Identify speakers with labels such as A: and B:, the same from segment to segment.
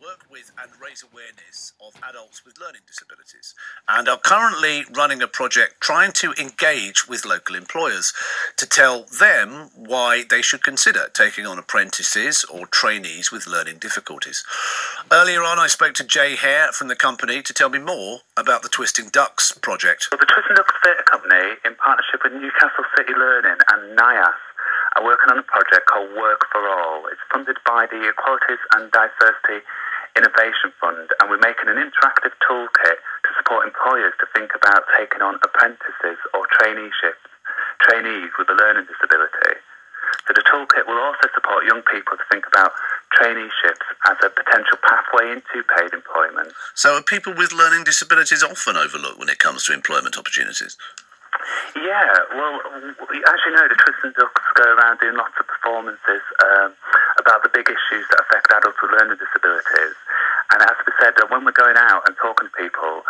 A: work with and raise awareness of adults with learning disabilities and are currently running a project trying to engage with local employers to tell them why they should consider taking on apprentices or trainees with learning difficulties. Earlier on, I spoke to Jay Hare from the company to tell me more about the Twisting Ducks project.
B: Well, the Twisting Ducks Theatre Company, in partnership with Newcastle City Learning and NIAS, are working on a project called Work for All. It's funded by the Equalities and Diversity Innovation Fund, and we're making an interactive toolkit to support employers to think about taking on apprentices or traineeships, trainees with a learning disability. So the toolkit will also support young people to think about traineeships as a potential pathway into paid employment.
A: So, are people with learning disabilities often overlooked when it comes to employment opportunities?
B: Yeah, well, as you know, the Twisting Ducks go around doing lots of performances um, about the big issues that affect adults with learning disabilities. Said, when we're going out and talking to people,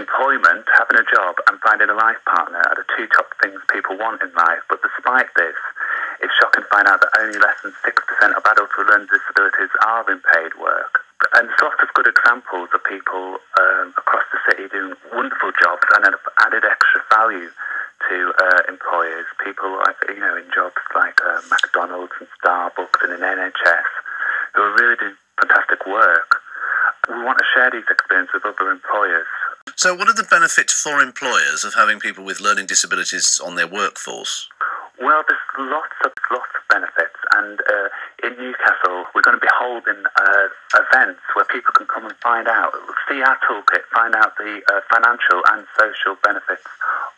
B: employment, having a job, and finding a life partner are the two top things people want in life. But despite this, it's shocking to find out that only less than 6% of adults with learning disabilities are in paid work. And there's lots of good examples of people um, across the city doing wonderful jobs and have added extra value to uh, employers. People you know in jobs like uh, McDonald's and Starbucks and in NHS who are really doing fantastic work. We want to share these experiences with other employers.
A: So, what are the benefits for employers of having people with learning disabilities on their workforce?
B: Well, there's lots of lots of benefits, and uh, in Newcastle, we're going to be holding uh, events where people can come and find out, see our toolkit, find out the uh, financial and social benefits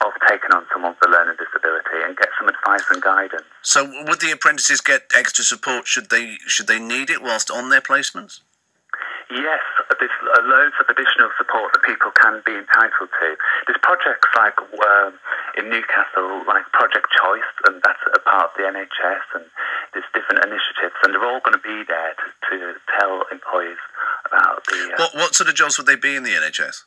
B: of taking on someone with a learning disability, and get some advice and guidance.
A: So, would the apprentices get extra support should they should they need it whilst on their placements?
B: Yes, there's loads of additional support that people can be entitled to. There's projects like um, in Newcastle, like Project Choice, and that's a part of the NHS, and there's different initiatives, and they're all going to be there to, to tell employees about the.
A: Uh, what, what sort of jobs would they be in the NHS?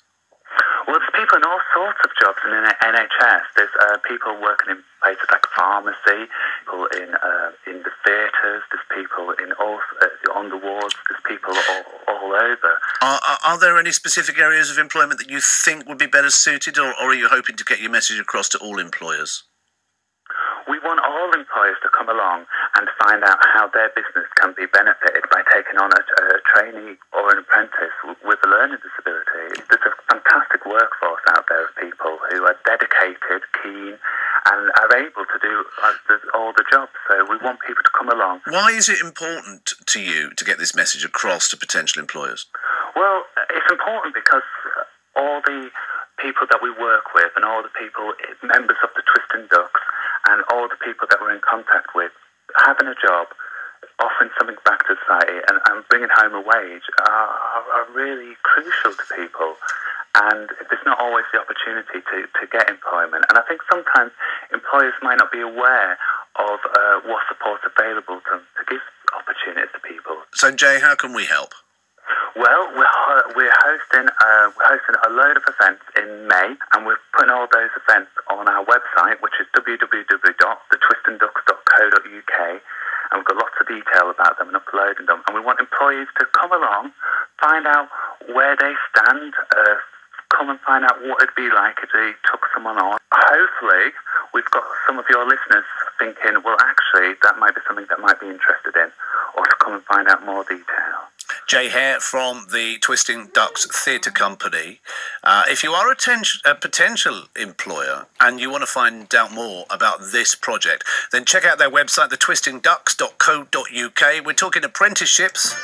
B: People in all sorts of jobs in the NHS. There's uh, people working in places like pharmacy, people in uh, in the theatres. There's people in all uh, on the wards. There's people all, all over.
A: Are, are, are, there any specific areas of employment that you think would be better suited, or, or are you hoping to get your message across to all employers?
B: We want all employers to come along and find out how their business can be benefited by taking on a, a trainee or an apprentice with a learning disability. There's a fantastic workforce out there of people who are dedicated, keen, and are able to do uh, all the jobs. So we want people to come along.
A: Why is it important to you to get this message across to potential employers?
B: Well, it's important because all the people that we work with and all the people, members of the Twisting Ducks, and all the people that we're in contact with, having a job, offering something back to society, and, and bringing home a wage are, are, are really crucial to people. And there's not always the opportunity to, to get employment. And I think sometimes employers might not be aware of uh, what support's available to, to give opportunities to people.
A: So, Jay, how can we help?
B: Well, we're, we're hosting uh, we're hosting a load of events in May, and we're putting all those events on our website, which is www.thetwistingducks.co.uk, and we've got lots of detail about them and uploading them. And we want employees to come along, find out where they stand, uh, come and find out what it'd be like if they took someone on. Hopefully, we've got some of your listeners thinking, well, actually, that might be something that might be interested in, or to come and find out more detail.
A: Jay Hare from the Twisting Ducks Theatre Company. Uh, if you are a, ten- a, potential employer and you want to find out more about this project, then check out their website, thetwistingducks.co.uk. We're talking apprenticeships